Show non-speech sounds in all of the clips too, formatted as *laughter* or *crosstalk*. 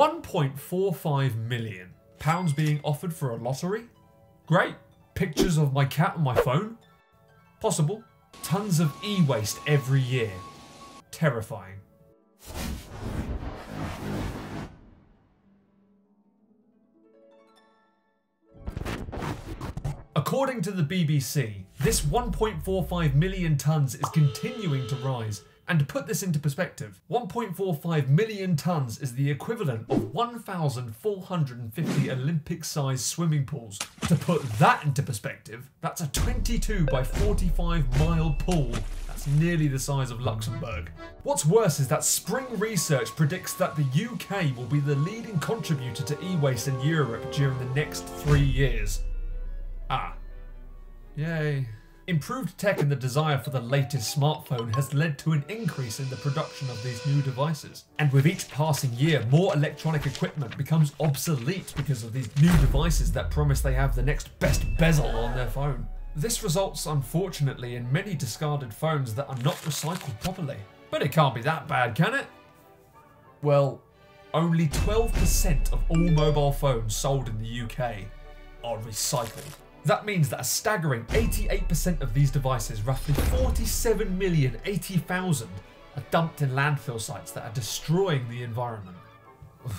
1.45 million. Pounds being offered for a lottery? Great. Pictures of my cat on my phone? Possible. Tons of e-waste every year. Terrifying. According to the BBC, this 1.45 million tonnes is continuing to rise. And to put this into perspective, 1.45 million tonnes is the equivalent of 1,450 Olympic sized swimming pools. To put that into perspective, that's a 22 by 45 mile pool. That's nearly the size of Luxembourg. What's worse is that Spring Research predicts that the UK will be the leading contributor to e waste in Europe during the next three years. Ah. Yay. Improved tech and the desire for the latest smartphone has led to an increase in the production of these new devices. And with each passing year, more electronic equipment becomes obsolete because of these new devices that promise they have the next best bezel on their phone. This results, unfortunately, in many discarded phones that are not recycled properly. But it can't be that bad, can it? Well, only 12% of all mobile phones sold in the UK are recycled. That means that a staggering 88% of these devices, roughly 47,080,000, are dumped in landfill sites that are destroying the environment. *sighs*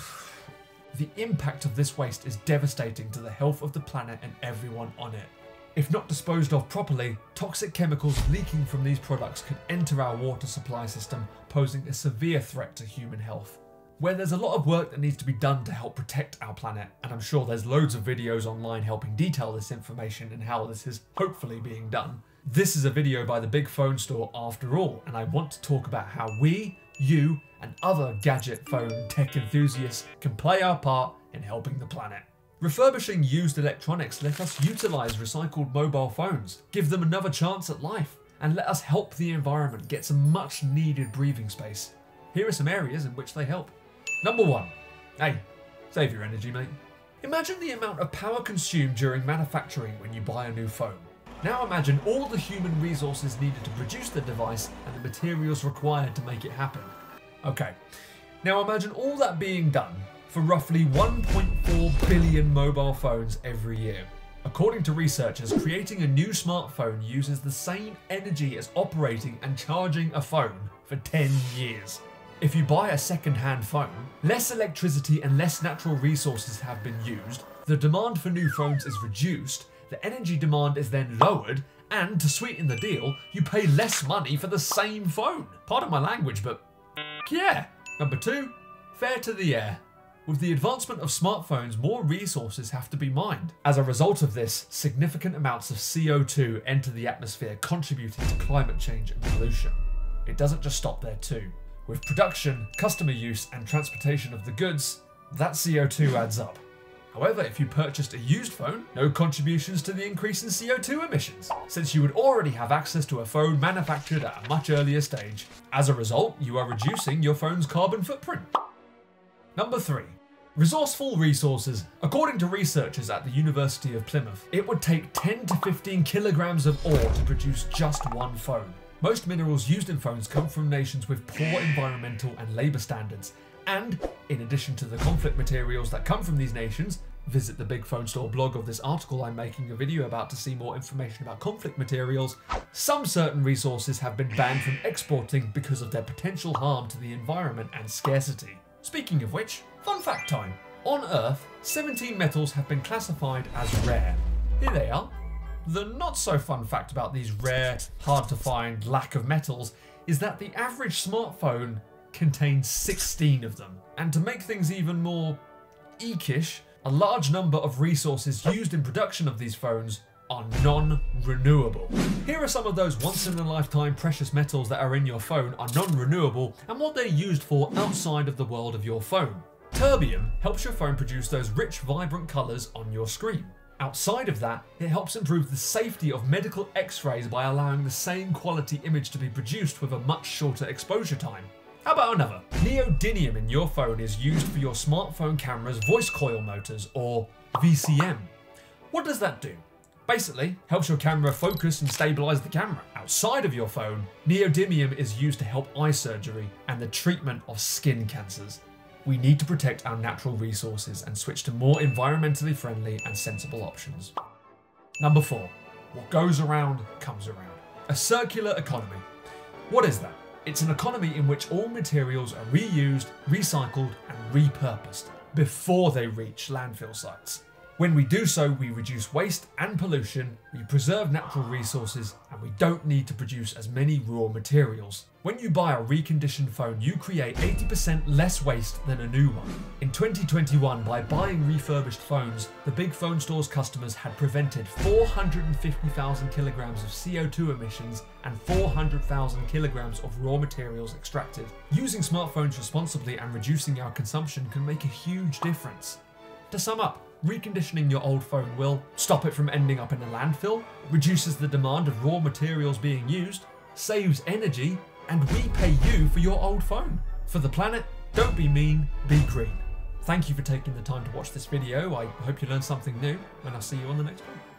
the impact of this waste is devastating to the health of the planet and everyone on it. If not disposed of properly, toxic chemicals leaking from these products could enter our water supply system, posing a severe threat to human health where there's a lot of work that needs to be done to help protect our planet, and I'm sure there's loads of videos online helping detail this information and how this is hopefully being done. This is a video by the Big Phone Store after all, and I want to talk about how we, you, and other gadget phone tech enthusiasts can play our part in helping the planet. Refurbishing used electronics let us utilise recycled mobile phones, give them another chance at life, and let us help the environment get some much needed breathing space. Here are some areas in which they help. Number one. Hey, save your energy, mate. Imagine the amount of power consumed during manufacturing when you buy a new phone. Now imagine all the human resources needed to produce the device and the materials required to make it happen. Okay, now imagine all that being done for roughly 1.4 billion mobile phones every year. According to researchers, creating a new smartphone uses the same energy as operating and charging a phone for 10 years. If you buy a second-hand phone, less electricity and less natural resources have been used, the demand for new phones is reduced, the energy demand is then lowered, and to sweeten the deal, you pay less money for the same phone. Pardon my language, but yeah. Number two, fair to the air. With the advancement of smartphones, more resources have to be mined. As a result of this, significant amounts of CO2 enter the atmosphere, contributing to climate change and pollution. It doesn't just stop there too. With production, customer use, and transportation of the goods, that CO2 adds up. However, if you purchased a used phone, no contributions to the increase in CO2 emissions, since you would already have access to a phone manufactured at a much earlier stage. As a result, you are reducing your phone's carbon footprint. Number 3. Resourceful resources. According to researchers at the University of Plymouth, it would take 10 to 15 kilograms of ore to produce just one phone. Most minerals used in phones come from nations with poor environmental and labour standards, and in addition to the conflict materials that come from these nations, visit the Big Phone Store blog of this article I'm making a video about to see more information about conflict materials, some certain resources have been banned from exporting because of their potential harm to the environment and scarcity. Speaking of which, fun fact time. On Earth, 17 metals have been classified as rare. Here they are. The not so fun fact about these rare, hard to find lack of metals is that the average smartphone contains 16 of them. And to make things even more eekish, a large number of resources used in production of these phones are non-renewable. Here are some of those once-in-a-lifetime precious metals that are in your phone are non-renewable and what they're used for outside of the world of your phone. Terbium helps your phone produce those rich, vibrant colours on your screen. Outside of that, it helps improve the safety of medical x-rays by allowing the same quality image to be produced with a much shorter exposure time. How about another? Neodymium in your phone is used for your smartphone camera's voice coil motors, or VCM. What does that do? Basically, helps your camera focus and stabilize the camera. Outside of your phone, neodymium is used to help eye surgery and the treatment of skin cancers. We need to protect our natural resources and switch to more environmentally friendly and sensible options. Number 4. What goes around comes around. A circular economy. What is that? It's an economy in which all materials are reused, recycled, and repurposed before they reach landfill sites. When we do so, we reduce waste and pollution, we preserve natural resources, and we don't need to produce as many raw materials. When you buy a reconditioned phone, you create 80% less waste than a new one. In 2021, by buying refurbished phones, the big phone store's customers had prevented 450,000 kilograms of CO2 emissions and 400,000 kilograms of raw materials extracted. Using smartphones responsibly and reducing our consumption can make a huge difference. To sum up, reconditioning your old phone will stop it from ending up in a landfill, reduces the demand of raw materials being used, saves energy, and we pay you for your old phone. For the planet, don't be mean, be green. Thank you for taking the time to watch this video. I hope you learned something new, and I'll see you on the next one.